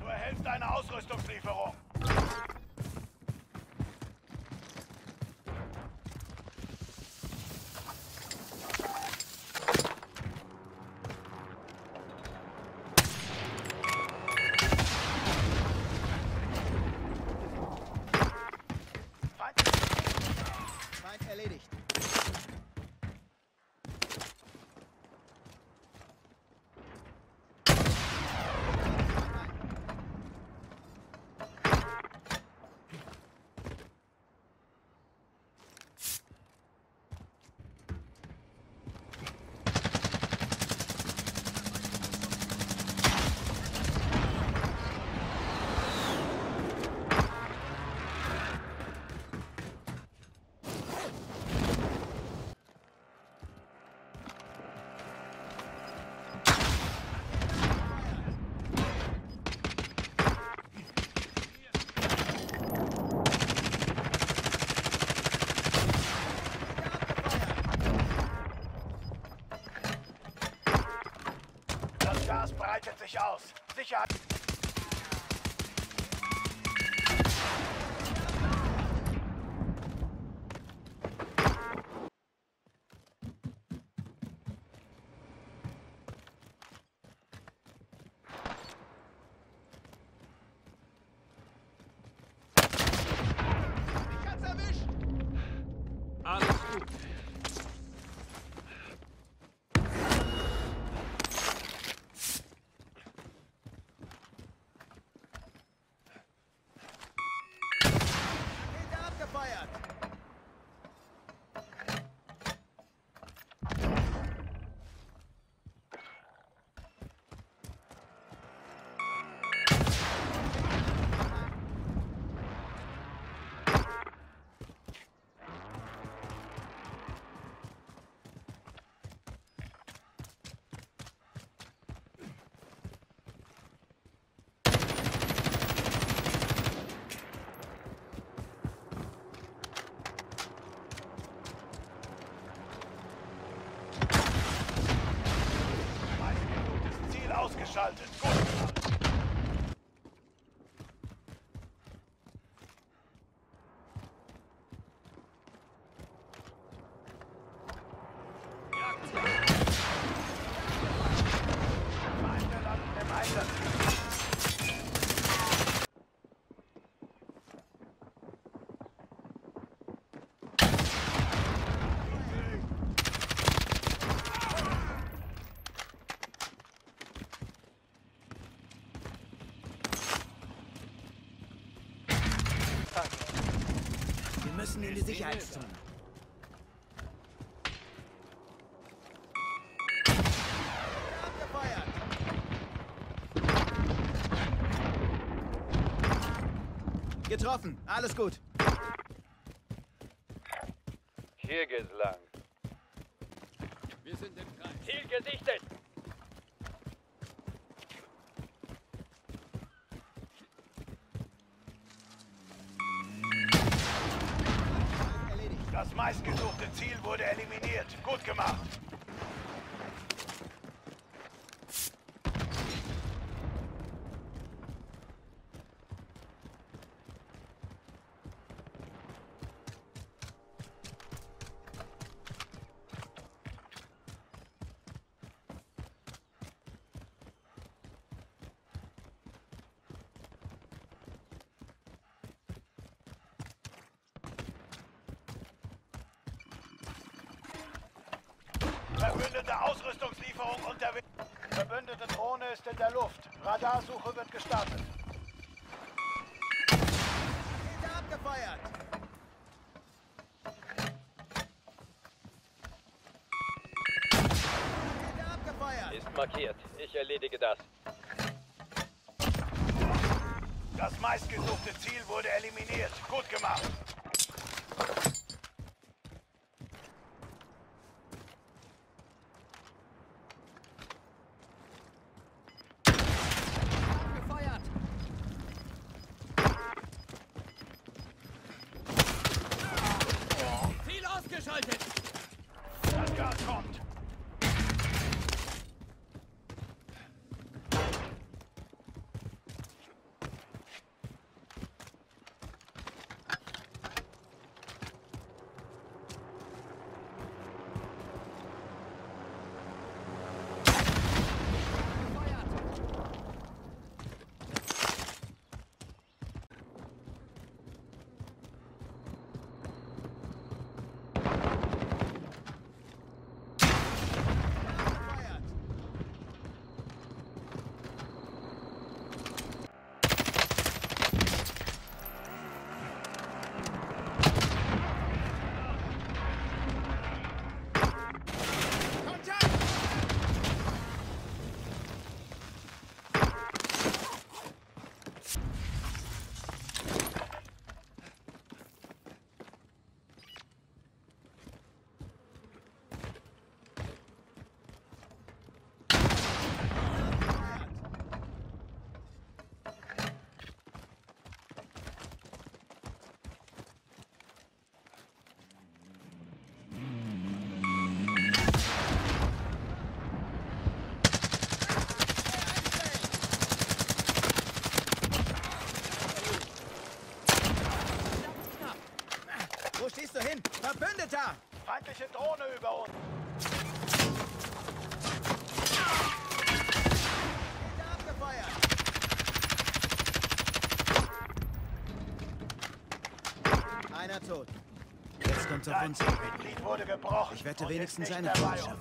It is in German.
Du erhältst eine Ausrüstungslieferung. out. Ziel ausgeschaltet. Gut gemacht. Feinde landen im Einsatz. Wir müssen in die Sicherheitszone. Abgefeuert! Getroffen, alles gut. Hier geht's lang. Wir sind im Kreis. Ziel gesichtet! Erledigt. Das meistgesuchte Ziel wurde eliminiert. Gut gemacht. Verbündete Ausrüstungslieferung unterwegs. Verbündete Drohne ist in der Luft. Radarsuche wird gestartet. Hinter abgefeuert! Abgefeuert! Ist markiert. Ich erledige das. Das meistgesuchte Ziel wurde eliminiert. Gut gemacht. Abgefeuert! Ziel ausgeschaltet. Das Gas kommt. Drohne über uns. Einer tot. Jetzt kommt's auf uns. Mitglied wurde gebrochen. Ich wette wenigstens eine uns.